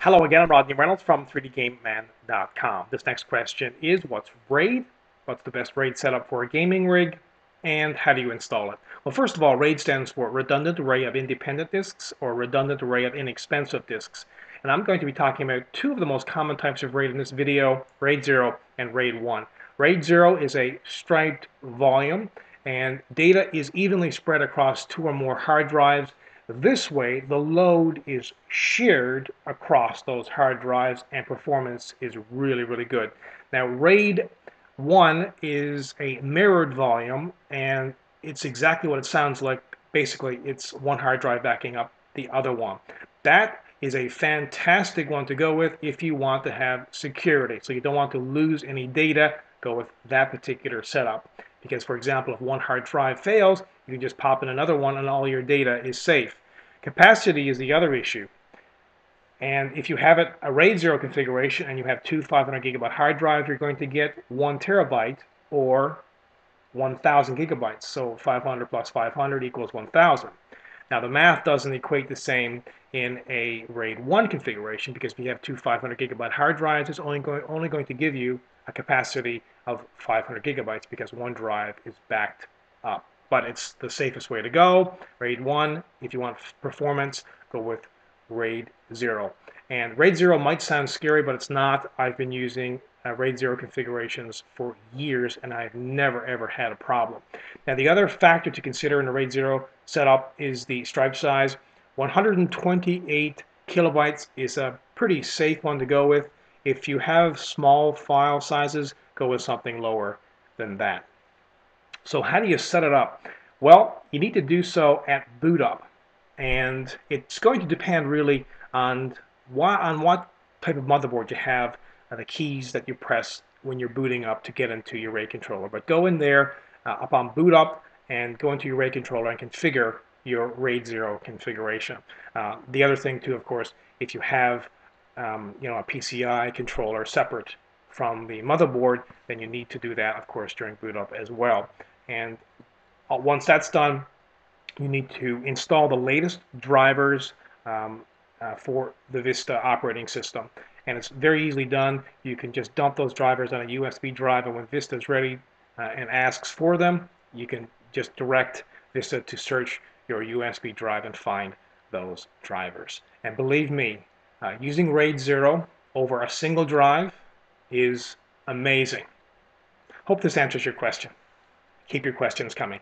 Hello again, I'm Rodney Reynolds from 3dgameman.com. This next question is what's RAID? What's the best RAID setup for a gaming rig? And how do you install it? Well, first of all, RAID stands for Redundant Array of Independent Disks or Redundant Array of Inexpensive Disks. And I'm going to be talking about two of the most common types of RAID in this video, RAID 0 and RAID 1. RAID 0 is a striped volume and data is evenly spread across two or more hard drives this way, the load is shared across those hard drives and performance is really, really good. Now, RAID 1 is a mirrored volume and it's exactly what it sounds like. Basically, it's one hard drive backing up the other one. That is a fantastic one to go with if you want to have security. So you don't want to lose any data, go with that particular setup. Because, for example, if one hard drive fails, you can just pop in another one and all your data is safe. Capacity is the other issue. And if you have it a RAID 0 configuration and you have two 500 gigabyte hard drives, you're going to get one terabyte or 1,000 gigabytes. So 500 plus 500 equals 1,000. Now the math doesn't equate the same in a RAID 1 configuration because if you have two 500 gigabyte hard drives, it's only going, only going to give you a capacity of 500 gigabytes because one drive is backed up. But it's the safest way to go. RAID 1, if you want performance, go with RAID 0. And RAID 0 might sound scary, but it's not. I've been using uh, RAID 0 configurations for years, and I've never, ever had a problem. Now, the other factor to consider in a RAID 0 setup is the stripe size. 128 kilobytes is a pretty safe one to go with. If you have small file sizes, go with something lower than that. So how do you set it up? Well, you need to do so at boot up. And it's going to depend really on what, on what type of motherboard you have, the keys that you press when you're booting up to get into your RAID controller. But go in there uh, upon boot up and go into your RAID controller and configure your RAID 0 configuration. Uh, the other thing too, of course, if you have um, you know, a PCI controller separate from the motherboard, then you need to do that, of course, during boot up as well. And uh, once that's done, you need to install the latest drivers um, uh, for the Vista operating system. And it's very easily done. You can just dump those drivers on a USB drive, and when Vista is ready uh, and asks for them, you can just direct Vista to search your USB drive and find those drivers. And believe me, uh, using RAID 0 over a single drive is amazing. Hope this answers your question. Keep your questions coming.